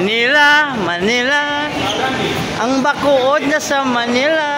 Manila, Manila. Ang bakuod na sa Manila.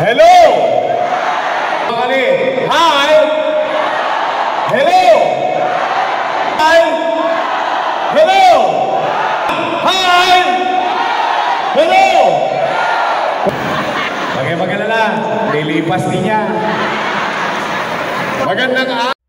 Hello! Hi! Hello! Hi! Hello! Hi! Hello! Bagay magalala, lilipas din niya. Magandang araw.